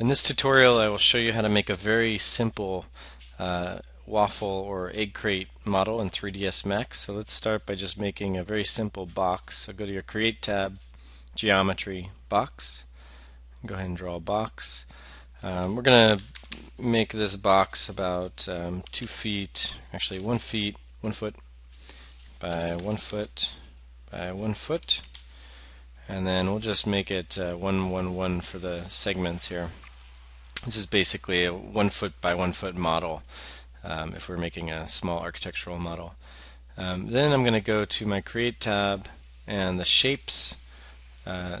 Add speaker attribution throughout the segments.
Speaker 1: In this tutorial I will show you how to make a very simple uh, waffle or egg crate model in 3ds Max. So let's start by just making a very simple box. So go to your Create tab, Geometry, Box. Go ahead and draw a box. Um, we're going to make this box about um, two feet, actually one feet, one foot by one foot by one foot and then we'll just make it uh, 111 for the segments here. This is basically a one foot by one foot model um, if we're making a small architectural model. Um, then I'm going to go to my Create tab and the Shapes uh,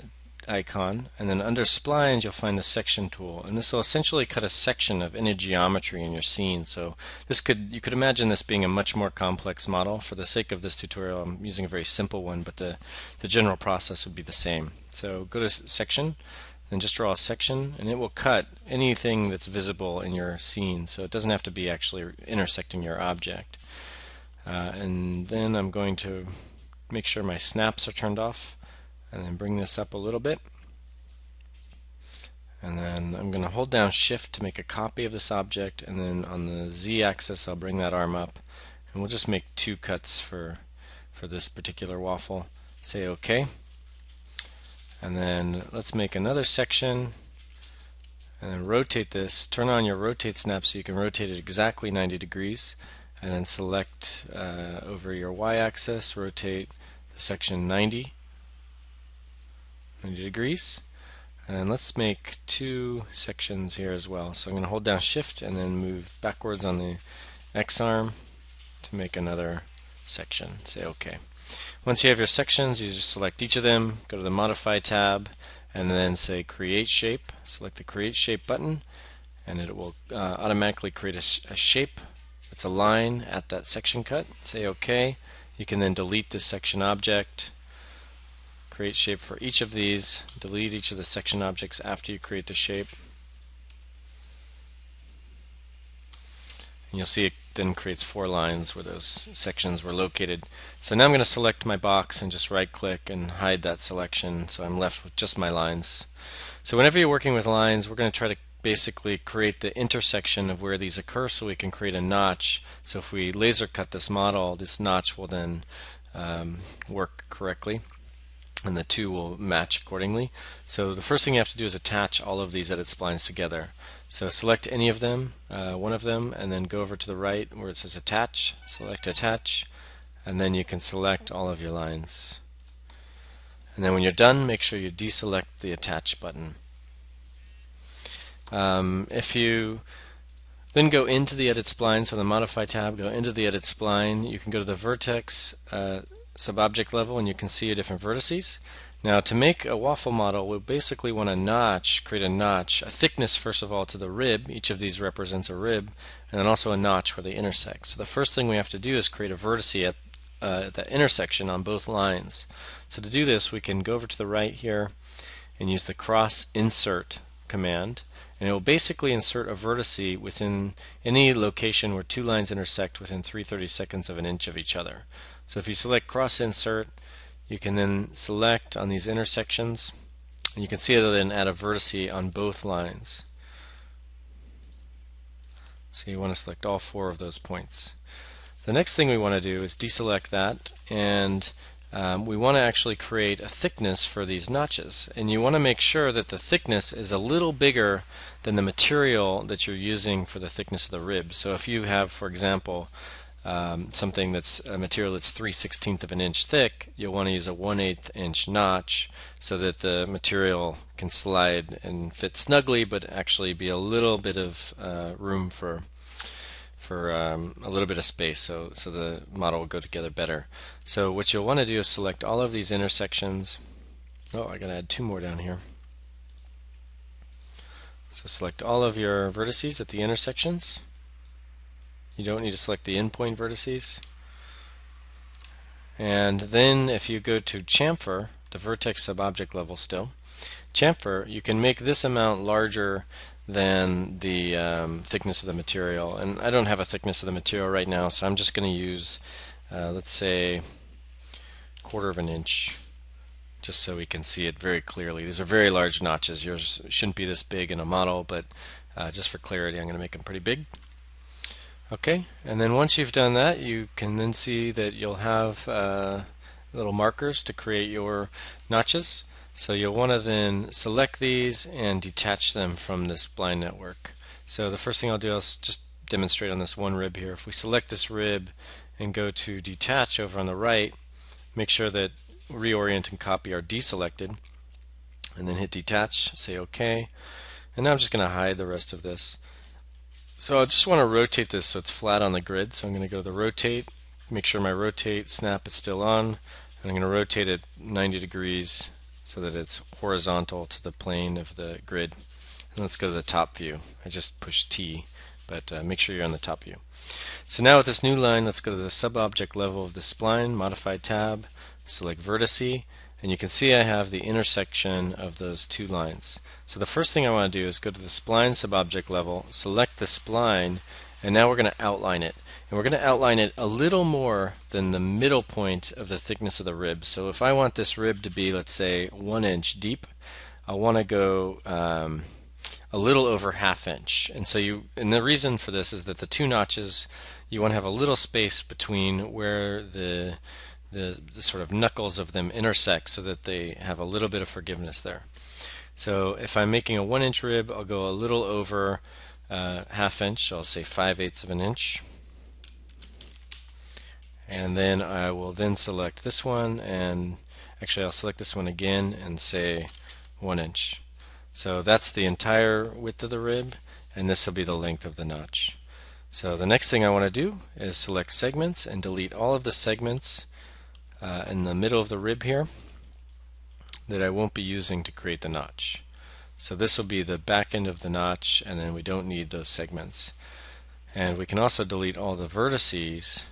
Speaker 1: icon and then under splines you'll find the section tool. And this will essentially cut a section of any geometry in your scene. So this could you could imagine this being a much more complex model. For the sake of this tutorial I'm using a very simple one but the the general process would be the same. So go to section then just draw a section and it will cut anything that's visible in your scene so it doesn't have to be actually intersecting your object. Uh, and then I'm going to make sure my snaps are turned off and then bring this up a little bit. And then I'm going to hold down shift to make a copy of this object and then on the Z axis I'll bring that arm up and we'll just make two cuts for for this particular waffle. Say OK and then let's make another section and then rotate this. Turn on your rotate snap so you can rotate it exactly 90 degrees. And then select uh, over your y-axis rotate the section 90 90 degrees. And let's make two sections here as well. So I'm going to hold down shift and then move backwards on the X arm to make another section say OK once you have your sections, you just select each of them, go to the Modify tab, and then say Create Shape. Select the Create Shape button, and it will uh, automatically create a, a, shape. It's a line at that section cut. Say OK. You can then delete this section object, create shape for each of these, delete each of the section objects after you create the shape. And you'll see it then creates four lines where those sections were located. So now I'm going to select my box and just right click and hide that selection so I'm left with just my lines. So whenever you're working with lines we're going to try to basically create the intersection of where these occur so we can create a notch. So if we laser cut this model this notch will then um, work correctly and the two will match accordingly. So the first thing you have to do is attach all of these edit splines together. So select any of them, uh, one of them, and then go over to the right where it says attach, select attach, and then you can select all of your lines. And then when you're done, make sure you deselect the attach button. Um, if you then go into the edit spline, so the modify tab, go into the edit spline, you can go to the vertex uh, subobject level and you can see your different vertices. Now to make a waffle model we basically want a notch, create a notch, a thickness first of all to the rib, each of these represents a rib, and then also a notch where they intersect. So the first thing we have to do is create a vertice at, uh, at the intersection on both lines. So to do this we can go over to the right here and use the cross insert command and it will basically insert a vertice within any location where two lines intersect within 330 seconds of an inch of each other. So if you select cross insert, you can then select on these intersections, and you can see it'll then add a vertice on both lines. So you want to select all four of those points. The next thing we want to do is deselect that and um, we want to actually create a thickness for these notches and you want to make sure that the thickness is a little bigger than the material that you're using for the thickness of the rib. So if you have for example um, something that's a material that's 3 16th of an inch thick, you'll want to use a 1 8 inch notch so that the material can slide and fit snugly but actually be a little bit of uh, room for for um, a little bit of space so, so the model will go together better. So what you'll want to do is select all of these intersections. Oh, I gotta add two more down here. So select all of your vertices at the intersections. You don't need to select the endpoint vertices. And then if you go to chamfer, the vertex subobject level still, chamfer, you can make this amount larger than the um, thickness of the material. And I don't have a thickness of the material right now, so I'm just going to use, uh, let's say, quarter of an inch just so we can see it very clearly. These are very large notches. Yours shouldn't be this big in a model, but uh, just for clarity, I'm going to make them pretty big. Okay, and then once you've done that, you can then see that you'll have uh, little markers to create your notches. So you'll want to then select these and detach them from this spline network. So the first thing I'll do is just demonstrate on this one rib here. If we select this rib and go to detach over on the right, make sure that reorient and copy are deselected and then hit detach, say OK. And now I'm just going to hide the rest of this. So I just want to rotate this so it's flat on the grid. So I'm going to go to the rotate, make sure my rotate snap is still on, and I'm going to rotate it 90 degrees so that it's horizontal to the plane of the grid. And let's go to the top view. I just pushed T, but uh, make sure you're on the top view. So now with this new line, let's go to the sub-object level of the spline, modify tab, select vertice, and you can see I have the intersection of those two lines. So the first thing I want to do is go to the spline sub-object level, select the spline, and now we're going to outline it. And we're going to outline it a little more than the middle point of the thickness of the rib. So if I want this rib to be, let's say, one inch deep, I want to go um, a little over half inch. And so you, and the reason for this is that the two notches, you want to have a little space between where the, the, the sort of knuckles of them intersect so that they have a little bit of forgiveness there. So if I'm making a one inch rib, I'll go a little over uh, half inch, I'll say 5 eighths of an inch. And then I will then select this one and actually I'll select this one again and say one inch. So that's the entire width of the rib and this will be the length of the notch. So the next thing I want to do is select segments and delete all of the segments uh, in the middle of the rib here that I won't be using to create the notch so this will be the back end of the notch and then we don't need those segments and we can also delete all the vertices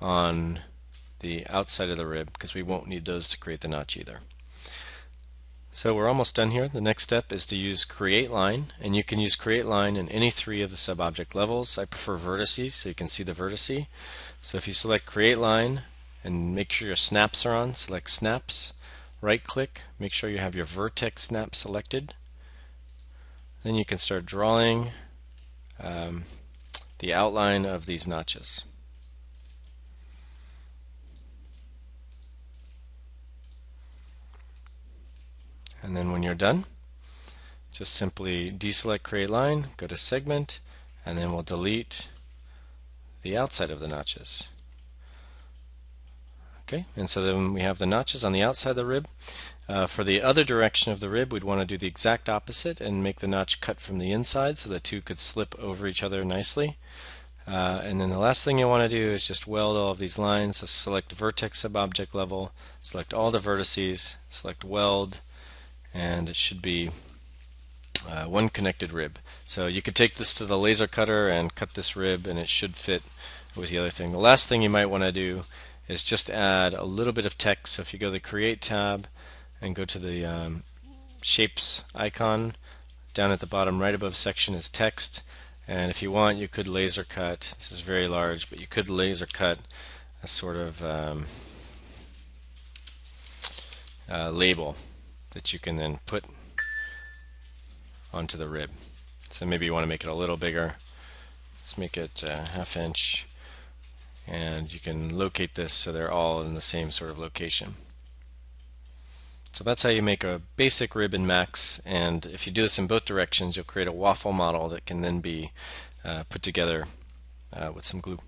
Speaker 1: on the outside of the rib because we won't need those to create the notch either. So we're almost done here. The next step is to use create line and you can use create line in any three of the sub-object levels. I prefer vertices so you can see the vertice. So if you select create line and make sure your snaps are on, select snaps, right click, make sure you have your vertex snap selected. Then you can start drawing um, the outline of these notches. and then when you're done just simply deselect create line go to segment and then we'll delete the outside of the notches okay and so then we have the notches on the outside of the rib uh, for the other direction of the rib we'd want to do the exact opposite and make the notch cut from the inside so the two could slip over each other nicely uh, and then the last thing you want to do is just weld all of these lines so select vertex sub object level select all the vertices select weld and it should be uh, one connected rib. So you could take this to the laser cutter and cut this rib and it should fit with the other thing. The last thing you might want to do is just add a little bit of text. So if you go to the Create tab and go to the um, Shapes icon, down at the bottom right above section is text. And if you want, you could laser cut. This is very large, but you could laser cut a sort of um, uh, label that you can then put onto the rib. So maybe you want to make it a little bigger. Let's make it a half inch and you can locate this so they're all in the same sort of location. So that's how you make a basic ribbon Max and if you do this in both directions you'll create a waffle model that can then be uh, put together uh, with some glue.